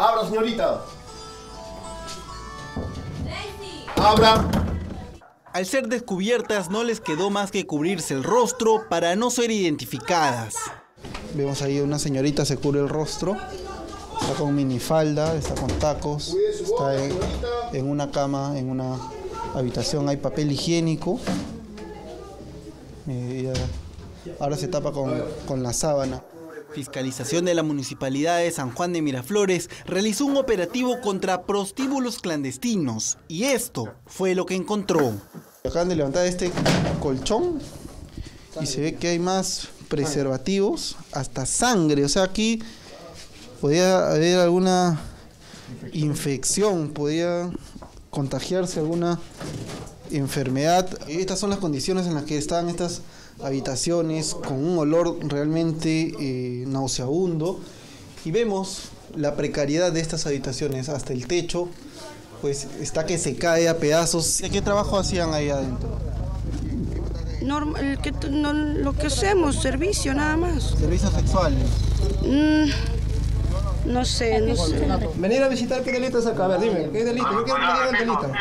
Abra, señorita. Abra. Al ser descubiertas no les quedó más que cubrirse el rostro para no ser identificadas. Vemos ahí una señorita se cubre el rostro, está con minifalda, está con tacos, está en, en una cama, en una habitación, hay papel higiénico. Eh, ahora se tapa con, con la sábana. Fiscalización de la Municipalidad de San Juan de Miraflores realizó un operativo contra prostíbulos clandestinos y esto fue lo que encontró. Acaban de levantar este colchón y se ve que hay más preservativos, hasta sangre. O sea, aquí podía haber alguna infección, podía contagiarse alguna enfermedad. Estas son las condiciones en las que están estas habitaciones con un olor realmente eh, nauseabundo y vemos la precariedad de estas habitaciones hasta el techo pues está que se cae a pedazos. ¿De qué trabajo hacían ahí adentro? Norm- el que no- lo que hacemos, servicio nada más. Servicios sexuales. Mm, no sé, no sé. Venir a visitar qué delito es acá. A ver, dime, ¿qué delito? Yo quiero que me digan delito.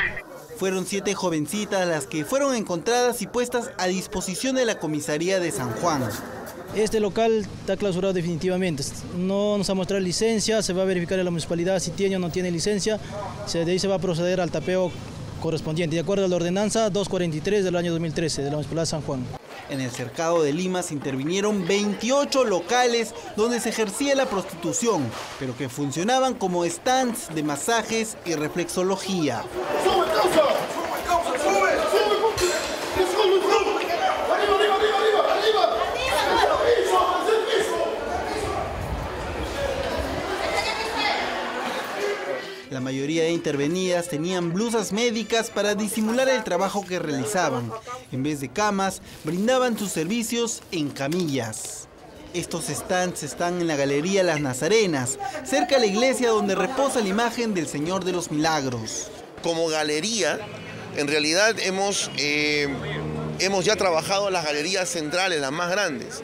Fueron siete jovencitas las que fueron encontradas y puestas a disposición de la comisaría de San Juan. Este local está clausurado definitivamente. No nos ha mostrado licencia, se va a verificar en la municipalidad si tiene o no tiene licencia. De ahí se va a proceder al tapeo correspondiente, de acuerdo a la ordenanza 243 del año 2013 de la municipalidad de San Juan. En el cercado de Lima se intervinieron 28 locales donde se ejercía la prostitución, pero que funcionaban como stands de masajes y reflexología. La mayoría de intervenidas tenían blusas médicas para disimular el trabajo que realizaban. En vez de camas, brindaban sus servicios en camillas. Estos stands están en la Galería Las Nazarenas, cerca a la iglesia donde reposa la imagen del Señor de los Milagros. como galería, en realidad hemos, eh, hemos ya trabajado las galerías centrales, las más grandes.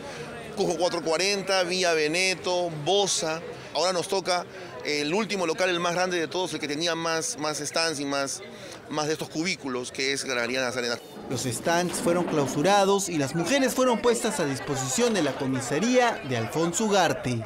Cujo 440, Villa Veneto, Bosa. Ahora nos toca el último local, el más grande de todos, el que tenía más, más stands y más, más de estos cubículos, que es Galería Nazarena. Los stands fueron clausurados y las mujeres fueron puestas a disposición de la comisaría de Alfonso Ugarte.